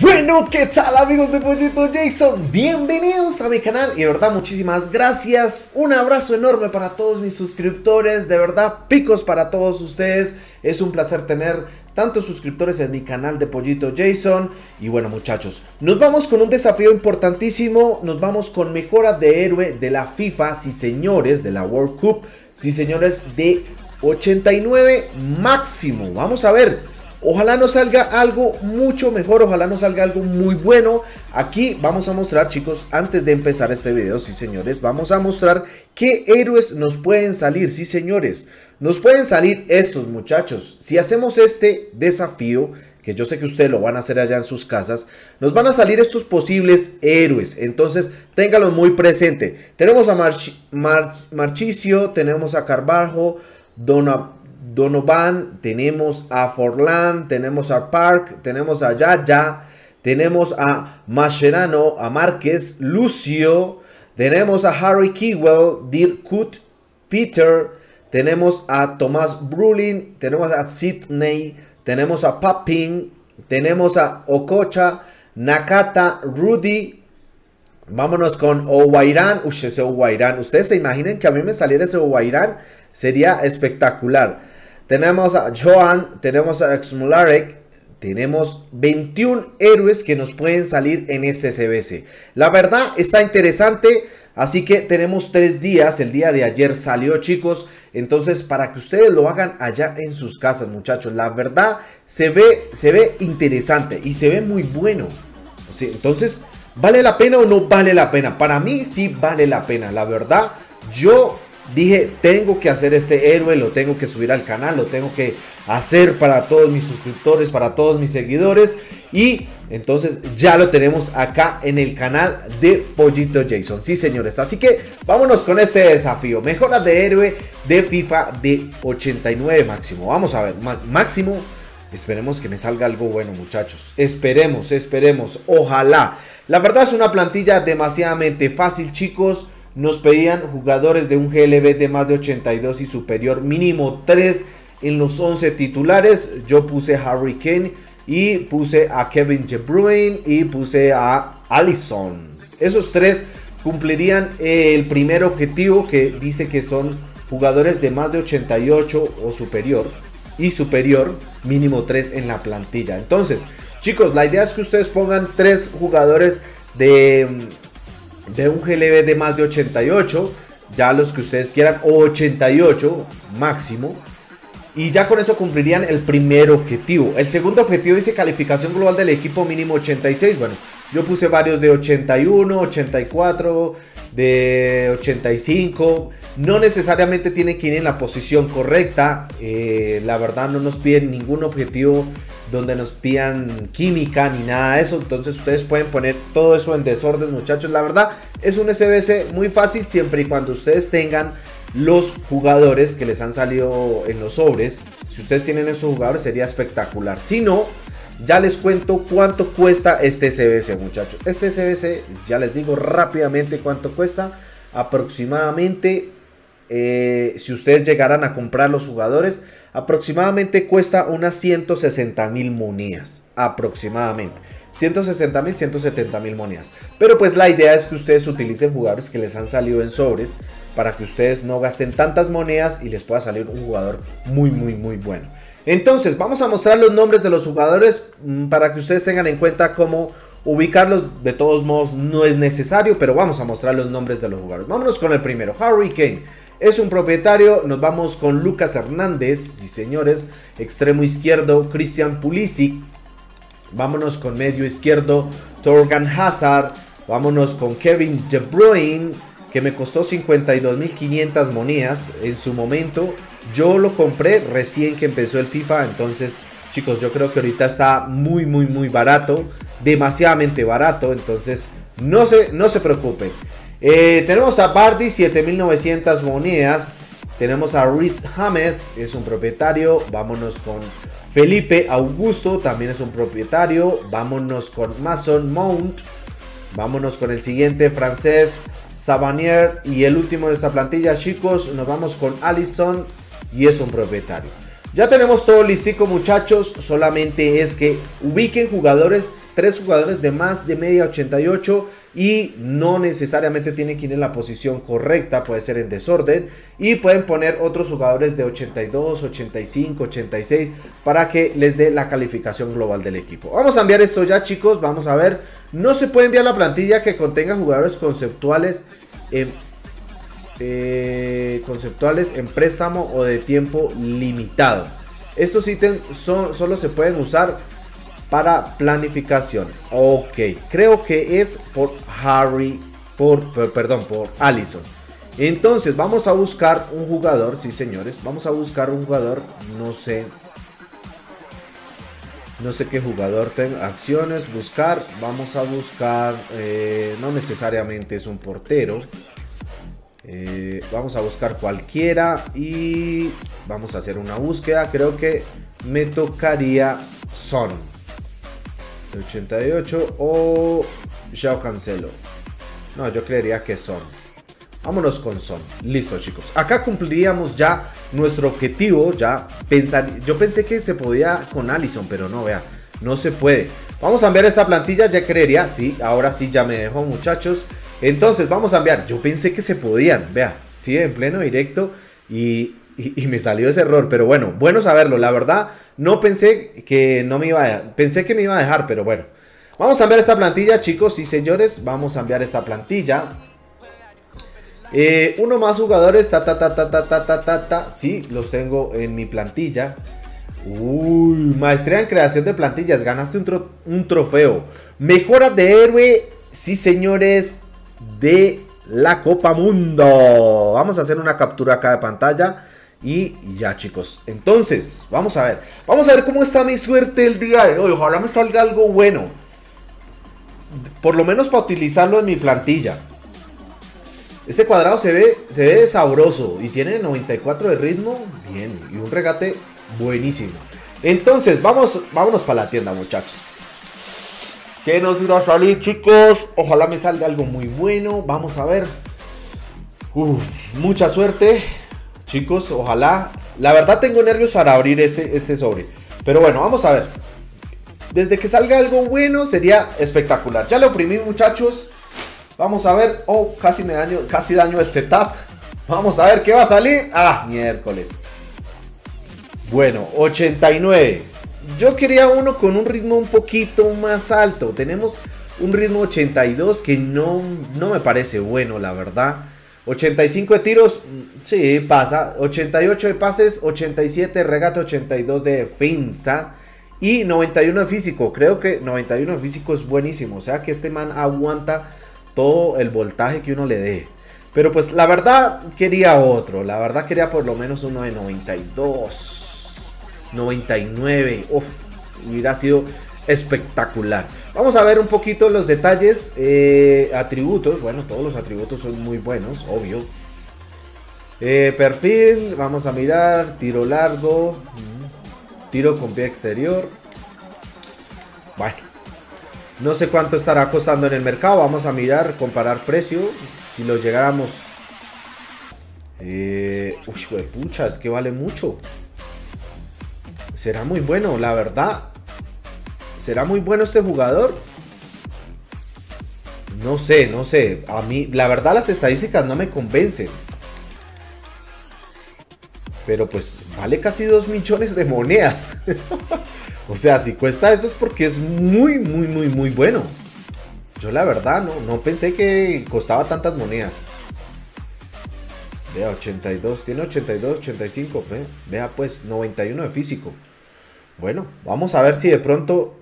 Bueno, ¿qué tal amigos de Pollito Jason? Bienvenidos a mi canal y de verdad muchísimas gracias. Un abrazo enorme para todos mis suscriptores, de verdad picos para todos ustedes. Es un placer tener tantos suscriptores en mi canal de Pollito Jason. Y bueno muchachos, nos vamos con un desafío importantísimo. Nos vamos con mejora de héroe de la FIFA, sí señores, de la World Cup. Sí señores, de 89 máximo. Vamos a ver. Ojalá nos salga algo mucho mejor, ojalá nos salga algo muy bueno. Aquí vamos a mostrar, chicos, antes de empezar este video, sí señores, vamos a mostrar qué héroes nos pueden salir, sí señores. Nos pueden salir estos muchachos. Si hacemos este desafío, que yo sé que ustedes lo van a hacer allá en sus casas, nos van a salir estos posibles héroes. Entonces, ténganlo muy presente. Tenemos a Marchicio, tenemos a Carvalho, Dona Donovan, tenemos a Forlan, tenemos a Park, tenemos a Yaya, tenemos a Mascherano, a Márquez, Lucio, tenemos a Harry Kewell, Dirk Kut, Peter, tenemos a Tomás Brulin, tenemos a Sidney, tenemos a Papin, tenemos a Okocha, Nakata, Rudy. Vámonos con Owairan. Uy, ese Owairan. Ustedes se imaginen que a mí me saliera ese Owairan. Sería espectacular. Tenemos a Joan, tenemos a Exmularek, tenemos 21 héroes que nos pueden salir en este CBC. La verdad está interesante. Así que tenemos tres días, el día de ayer salió chicos, entonces para que ustedes lo hagan allá en sus casas muchachos, la verdad se ve, se ve interesante y se ve muy bueno. Entonces, ¿vale la pena o no vale la pena? Para mí sí vale la pena, la verdad yo dije, tengo que hacer este héroe, lo tengo que subir al canal, lo tengo que hacer para todos mis suscriptores, para todos mis seguidores. Y entonces ya lo tenemos acá en el canal de Pollito Jason. Sí, señores. Así que vámonos con este desafío. Mejora de héroe de FIFA de 89 máximo. Vamos a ver, máximo. Esperemos que me salga algo bueno, muchachos. Esperemos, esperemos. Ojalá. La verdad es una plantilla demasiadamente fácil, chicos nos pedían jugadores de un GLB de más de 82 y superior, mínimo 3 en los 11 titulares. Yo puse Harry Kane y puse a Kevin De Bruyne y puse a Allison. Esos tres cumplirían el primer objetivo que dice que son jugadores de más de 88 o superior y superior mínimo 3 en la plantilla. Entonces, chicos, la idea es que ustedes pongan 3 jugadores de de un GLB de más de 88, ya los que ustedes quieran, 88 máximo. Y ya con eso cumplirían el primer objetivo. El segundo objetivo dice calificación global del equipo mínimo 86. Bueno, yo puse varios de 81, 84, de 85. No necesariamente tiene que ir en la posición correcta. Eh, la verdad no nos piden ningún objetivo donde nos pidan química ni nada de eso. Entonces ustedes pueden poner todo eso en desorden, muchachos. La verdad es un SBC muy fácil siempre y cuando ustedes tengan los jugadores que les han salido en los sobres. Si ustedes tienen esos jugadores sería espectacular. Si no, ya les cuento cuánto cuesta este SBC, muchachos. Este SBC, ya les digo rápidamente cuánto cuesta. Aproximadamente eh, si ustedes llegaran a comprar los jugadores, aproximadamente cuesta unas 160 mil monedas. Aproximadamente. 160 mil, 170 mil monedas. Pero pues la idea es que ustedes utilicen jugadores que les han salido en sobres para que ustedes no gasten tantas monedas y les pueda salir un jugador muy, muy, muy bueno. Entonces, vamos a mostrar los nombres de los jugadores mm, para que ustedes tengan en cuenta cómo ubicarlos. De todos modos, no es necesario, pero vamos a mostrar los nombres de los jugadores. Vámonos con el primero, Harry Kane. Es un propietario, nos vamos con Lucas Hernández, sí señores, extremo izquierdo, Christian Pulisic, vámonos con medio izquierdo, Torgan Hazard, vámonos con Kevin De Bruyne, que me costó 52.500 monedas en su momento, yo lo compré recién que empezó el FIFA, entonces chicos, yo creo que ahorita está muy, muy, muy barato, demasiadamente barato, entonces no se, no se preocupen. Eh, tenemos a Bardi, 7900 monedas. Tenemos a Rhys James, es un propietario. Vámonos con Felipe Augusto, también es un propietario. Vámonos con Mason Mount. Vámonos con el siguiente, francés Savanier. Y el último de esta plantilla, chicos, nos vamos con Allison y es un propietario. Ya tenemos todo listico muchachos, solamente es que ubiquen jugadores, tres jugadores de más de media 88 y no necesariamente tienen que ir en la posición correcta, puede ser en desorden y pueden poner otros jugadores de 82, 85, 86 para que les dé la calificación global del equipo. Vamos a enviar esto ya chicos, vamos a ver, no se puede enviar la plantilla que contenga jugadores conceptuales en eh, conceptuales en préstamo o de tiempo limitado. Estos ítems son, solo se pueden usar para planificación. Ok, creo que es por Harry, por, perdón, por Allison. Entonces vamos a buscar un jugador, sí señores, vamos a buscar un jugador, no sé, no sé qué jugador tenga acciones, buscar, vamos a buscar, eh, no necesariamente es un portero, eh, vamos a buscar cualquiera y vamos a hacer una búsqueda. Creo que me tocaría Son. 88 o Yao Cancelo. No, yo creería que Son. Vámonos con Son. Listo, chicos. Acá cumpliríamos ya nuestro objetivo. Ya pensar, yo pensé que se podía con Allison, pero no, vea. No se puede. Vamos a ver esta plantilla, ya creería. Sí, ahora sí ya me dejó, muchachos. Entonces, vamos a enviar. Yo pensé que se podían, vea, sí, en pleno directo y, me salió ese error. Pero bueno, bueno saberlo. La verdad, no pensé que no me iba a... Pensé que me iba a dejar, pero bueno. Vamos a enviar esta plantilla, chicos y señores. Vamos a enviar esta plantilla. Eh, uno más jugadores, ta, ta, ta, ta, ta, ta, ta, ta, ta. Sí, los tengo en mi plantilla. Uy, maestría en creación de plantillas. Ganaste un, un trofeo. Mejora de héroe. Sí, señores de la Copa Mundo. Vamos a hacer una captura acá de pantalla. Y ya chicos, entonces, vamos a ver. Vamos a ver cómo está mi suerte el día de hoy. Ojalá me salga algo bueno. Por lo menos para utilizarlo en mi plantilla. Este cuadrado se ve, se ve sabroso y tiene 94 de ritmo. Bien, y un regate buenísimo. Entonces, vamos, vámonos para la tienda muchachos. ¿Qué nos irá a salir, chicos? Ojalá me salga algo muy bueno. Vamos a ver. mucha suerte, chicos. Ojalá. La verdad tengo nervios para abrir este, este sobre. Pero bueno, vamos a ver. Desde que salga algo bueno sería espectacular. Ya lo oprimí, muchachos. Vamos a ver. Oh, casi me daño, casi daño el setup. Vamos a ver qué va a salir. Ah, miércoles. Bueno, 89 yo quería uno con un ritmo un poquito más alto. Tenemos un ritmo 82 que no, no me parece bueno, la verdad. 85 de tiros, sí, pasa. 88 de pases, 87 de regate, 82 de defensa. Y 91 de físico. Creo que 91 de físico es buenísimo. O sea que este man aguanta todo el voltaje que uno le dé. Pero pues la verdad quería otro. La verdad quería por lo menos uno de 92. 99. Uf, hubiera sido espectacular. Vamos a ver un poquito los detalles. Eh, atributos. Bueno, todos los atributos son muy buenos, obvio. Eh, perfil, vamos a mirar. Tiro largo. Tiro con pie exterior. Bueno. No sé cuánto estará costando en el mercado. Vamos a mirar, comparar precio. Si lo llegáramos... Eh, uy, pucha, es que vale mucho será muy bueno, la verdad. ¿Será muy bueno este jugador? No sé, no sé. A mí, la verdad, las estadísticas no me convencen. Pero pues vale casi 2 millones de monedas. o sea, si cuesta eso es porque es muy, muy, muy, muy bueno. Yo la verdad no, no pensé que costaba tantas monedas. Vea, 82, tiene 82, 85, vea pues 91 de físico. Bueno, vamos a ver si de pronto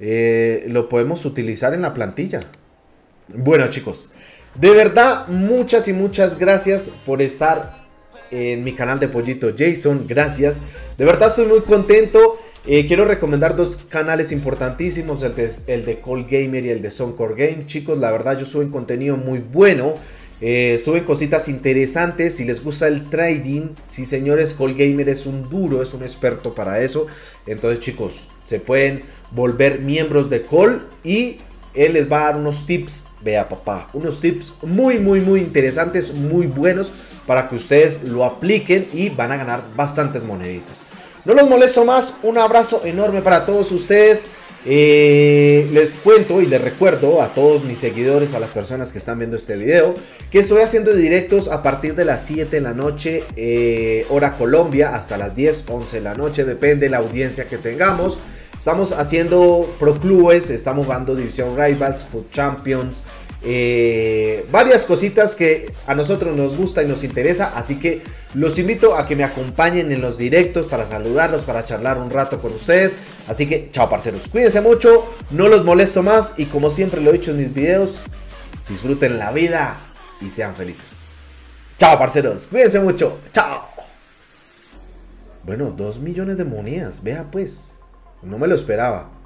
eh, lo podemos utilizar en la plantilla. Bueno chicos, de verdad muchas y muchas gracias por estar en mi canal de Pollito Jason, gracias. De verdad estoy muy contento. Eh, quiero recomendar dos canales importantísimos, el de, el de Call Gamer y el de Soundcore Game. Chicos, la verdad yo subo contenido muy bueno. Eh, suben cositas interesantes. Si les gusta el trading, si señores, Gamer es un duro, es un experto para eso. Entonces, chicos, se pueden volver miembros de Call y él les va a dar unos tips. Vea, papá, unos tips muy, muy, muy interesantes, muy buenos para que ustedes lo apliquen y van a ganar bastantes moneditas. No los molesto más, un abrazo enorme para todos ustedes. Eh, les cuento y les recuerdo a todos mis seguidores, a las personas que están viendo este video, que estoy haciendo directos a partir de las 7 de la noche, eh, hora Colombia, hasta las 10, 11 de la noche, depende de la audiencia que tengamos. Estamos haciendo pro clubes, estamos jugando División Rivals, Food Champions, eh, varias cositas que a nosotros nos gusta y nos interesa. Así que los invito a que me acompañen en los directos para saludarlos, para charlar un rato con ustedes. Así que chao parceros, cuídense mucho, no los molesto más y como siempre lo he dicho en mis videos, disfruten la vida y sean felices. Chao parceros, cuídense mucho, chao. Bueno, 2 millones de monedas, vea pues, no me lo esperaba.